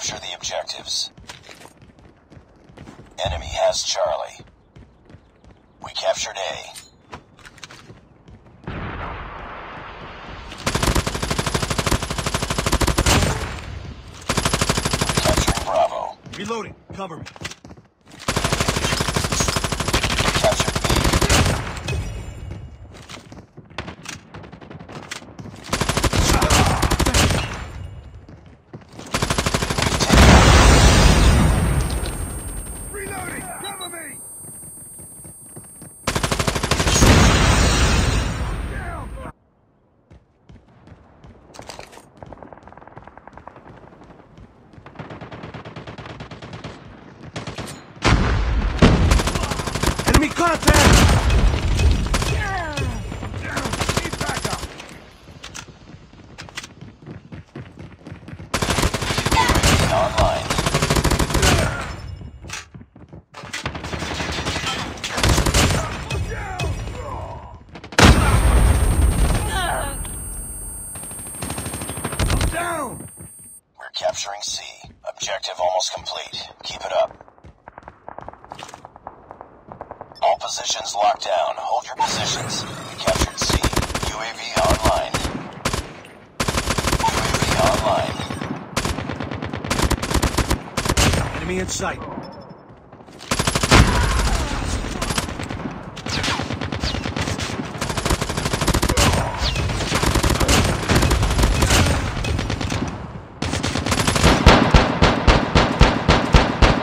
Capture the objectives. Enemy has Charlie. We captured A. Capturing Bravo. Reloading. Cover me. Captured B. Reloading. Cover me. Down. Contact! We're capturing C. Objective almost complete. Keep it up. Positions locked down. Hold your positions. We captured C. UAV online. UAV online. Enemy in sight.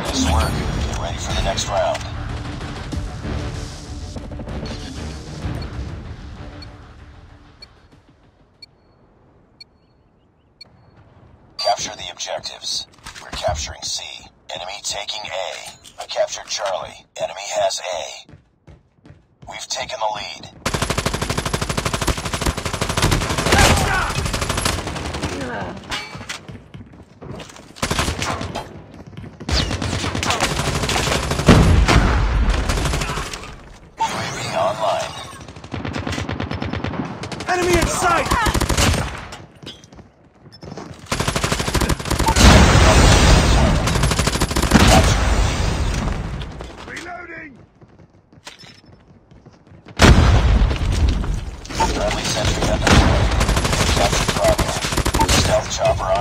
Nice work. Get ready for the next round. Capture the objectives. We're capturing C. Enemy taking A. I captured Charlie. Enemy has A. We've taken the lead. UAV online. Enemy in sight!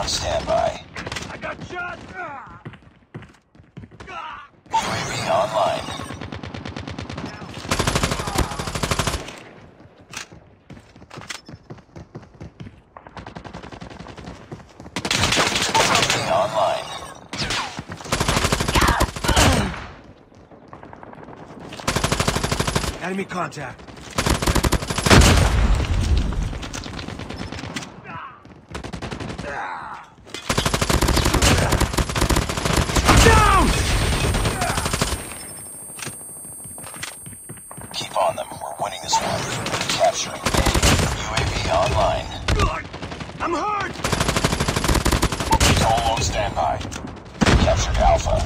On standby. I got shot! UAV online. UAV online. Enemy contact. Down! Keep on them. We're winning this one. Capturing A. UAV online. I'm hurt! Toll on standby. Captured Alpha.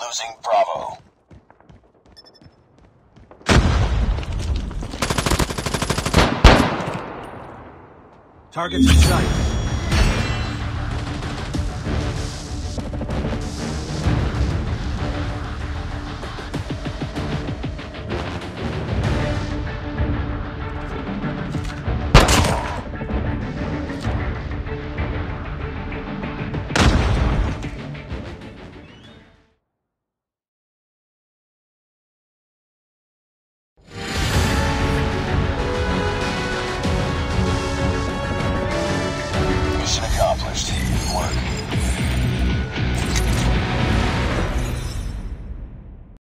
Losing Bravo. Targets in sight.